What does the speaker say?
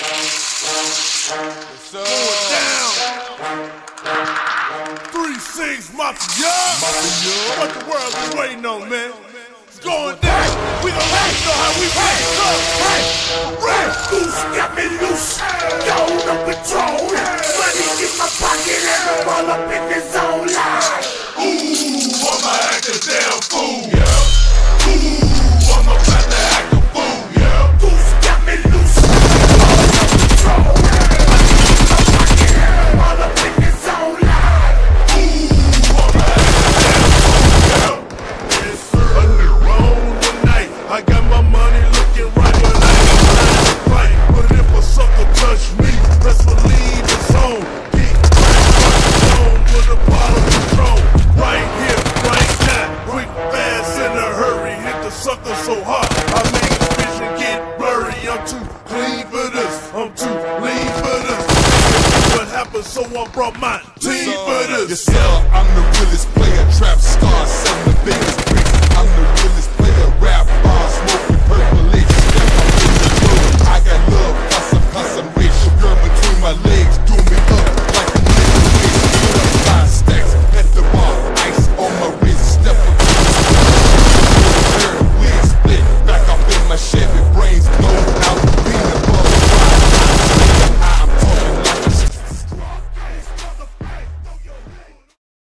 What's up? Three six. Mafia. What the world been waiting on, man? It's going down. We gon' let you know how we sucker so hot. I make his vision get blurry. I'm too clean for this. I'm too lean for this. What happened? So I brought my team for this. Yes, sir, I'm the realest player, trap